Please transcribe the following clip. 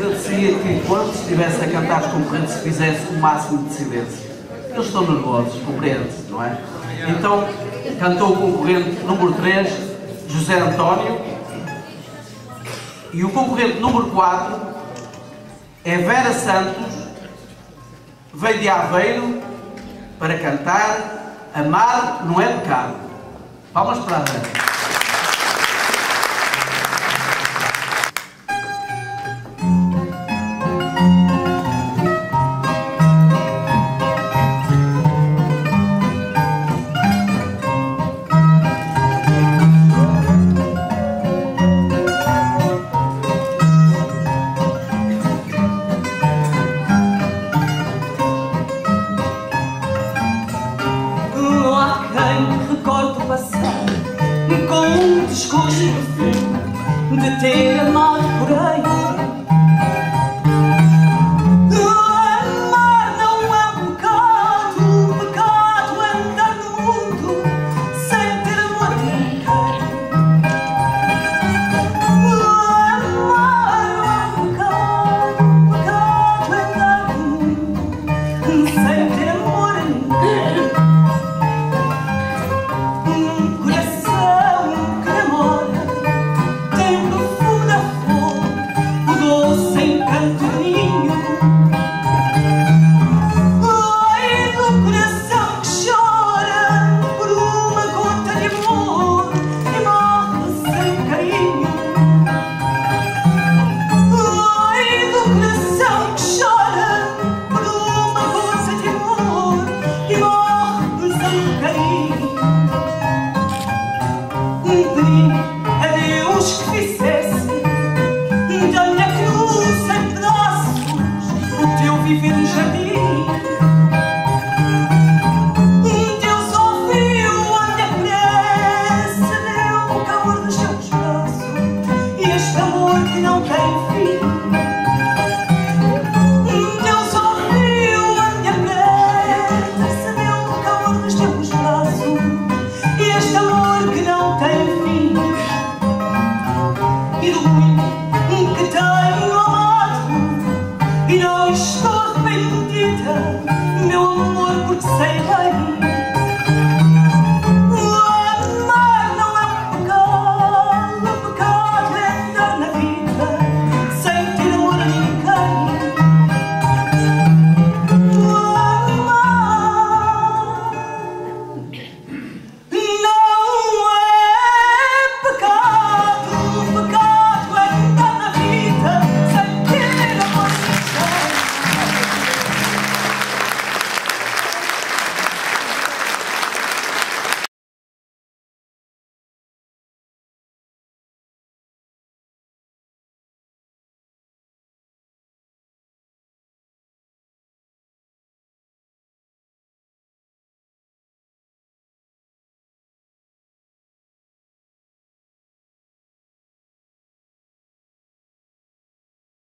agradecia que quando estivesse a cantar os concorrentes fizesse o máximo de silêncio. Eles estão nervosos, compreende-se, não é? Então cantou o concorrente número 3, José António, e o concorrente número 4 é Vera Santos, veio de Aveiro para cantar Amar não é pecado. Palmas para a Vera. E do on